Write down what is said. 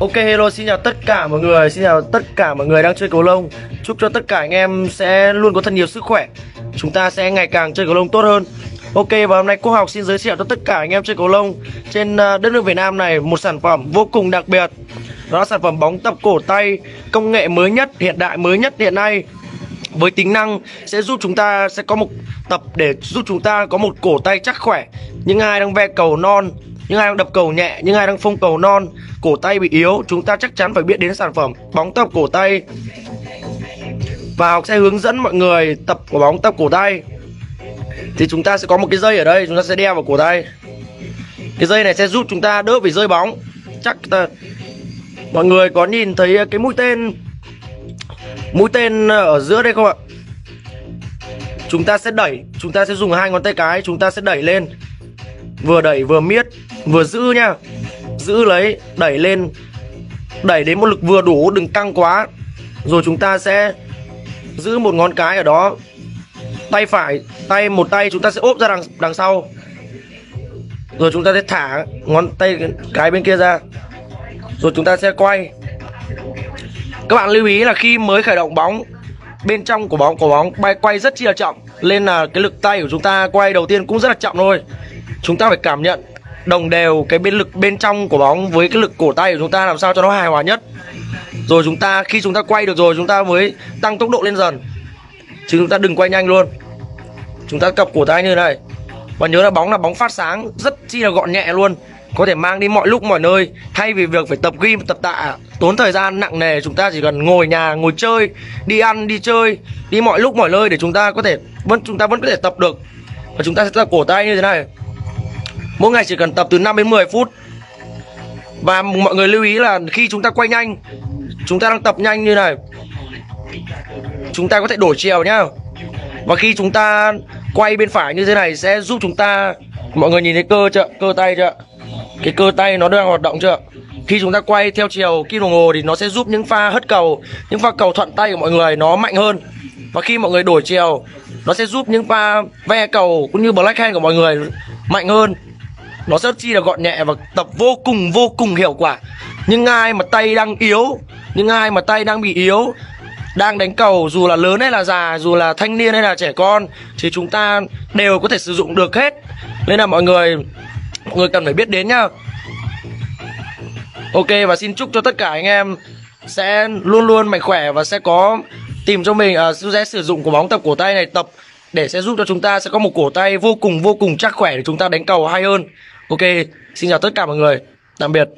Ok hello xin chào tất cả mọi người Xin chào tất cả mọi người đang chơi cầu lông. Chúc cho tất cả anh em sẽ luôn có thật nhiều sức khỏe. Chúng ta sẽ ngày càng chơi cầu lông tốt hơn. Ok và hôm nay cô học xin giới thiệu cho tất cả anh em chơi cầu lông Trên à, đất nước Việt Nam này Một sản phẩm vô cùng đặc biệt. Đó là sản phẩm bóng tập cổ tay Công nghệ mới nhất, hiện đại mới nhất hiện nay. Với tính năng sẽ giúp chúng ta sẽ có một tập để giúp chúng ta có một cổ tay chắc khỏe. Những ai đang ve cầu non những ai đang đập cầu nhẹ, những ai đang phông cầu non, cổ tay bị yếu, chúng ta chắc chắn phải biết đến sản phẩm bóng tập cổ tay. Và học sẽ hướng dẫn mọi người tập của bóng tập cổ tay. Thì chúng ta sẽ có một cái dây ở đây, chúng ta sẽ đeo vào cổ tay. Cái dây này sẽ giúp chúng ta đỡ bị rơi bóng. Chắc ta... mọi người có nhìn thấy cái mũi tên mũi tên ở giữa đây không ạ? Chúng ta sẽ đẩy, chúng ta sẽ dùng hai ngón tay cái, chúng ta sẽ đẩy lên. Vừa đẩy vừa miết vừa giữ nha giữ lấy, đẩy lên. Đẩy đến một lực vừa đủ, đừng căng quá. Rồi chúng ta sẽ giữ một ngón cái ở đó. Tay phải, tay, một tay chúng ta sẽ ốp ra đằng đằng sau. Rồi chúng ta sẽ thả ngón tay cái bên kia ra. Rồi chúng ta sẽ quay. Các bạn lưu ý là khi mới khởi động bóng, bên trong của bóng của bóng bay, quay rất chi là chậm. Nên là cái lực tay của chúng ta quay đầu tiên cũng rất là chậm thôi. Chúng ta phải cảm nhận đồng đều cái bên lực, bên trong của bóng với cái lực cổ tay của chúng ta làm sao cho nó hài hòa nhất. Rồi chúng ta, khi chúng ta quay được rồi, chúng ta mới tăng tốc độ lên dần. Chứ chúng ta đừng quay nhanh luôn. Chúng ta cặp cổ tay như này. Và nhớ là bóng là bóng phát sáng, rất chi là gọn nhẹ luôn. Có thể mang đi mọi lúc, mọi nơi. Thay vì việc phải tập gym, tập tạ, tốn thời gian nặng nề, chúng ta chỉ cần ngồi nhà, ngồi chơi, đi ăn, đi chơi, đi mọi lúc, mọi nơi để chúng ta có thể, vẫn, chúng ta vẫn có thể tập được. Và chúng ta sẽ tập cổ tay như thế này mỗi ngày chỉ cần tập từ 5 đến 10 phút. Và mọi người lưu ý là khi chúng ta quay nhanh, chúng ta đang tập nhanh như này, chúng ta có thể đổi chiều nhá. Và khi chúng ta quay bên phải như thế này sẽ giúp chúng ta, mọi người nhìn thấy cơ chưa, cơ tay chưa? Cái cơ tay nó đang hoạt động chưa? Khi chúng ta quay theo chiều kim đồng hồ thì nó sẽ giúp những pha hất cầu, những pha cầu thuận tay của mọi người nó mạnh hơn. Và khi mọi người đổi chiều, nó sẽ giúp những pha ve cầu cũng như black hand của mọi người mạnh hơn nó rất chi là gọn nhẹ và tập vô cùng vô cùng hiệu quả. Nhưng ai mà tay đang yếu những ai mà tay đang bị yếu đang đánh cầu dù là lớn hay là già dù là thanh niên hay là trẻ con thì chúng ta đều có thể sử dụng được hết. Nên là mọi người mọi người cần phải biết đến nhá. Ok và xin chúc cho tất cả anh em sẽ luôn luôn mạnh khỏe và sẽ có tìm cho mình uh, sẽ sử dụng của bóng tập cổ tay này tập để sẽ giúp cho chúng ta sẽ có một cổ tay vô cùng vô cùng chắc khỏe để chúng ta đánh cầu hay hơn. Ok, xin chào tất cả mọi người. Tạm biệt.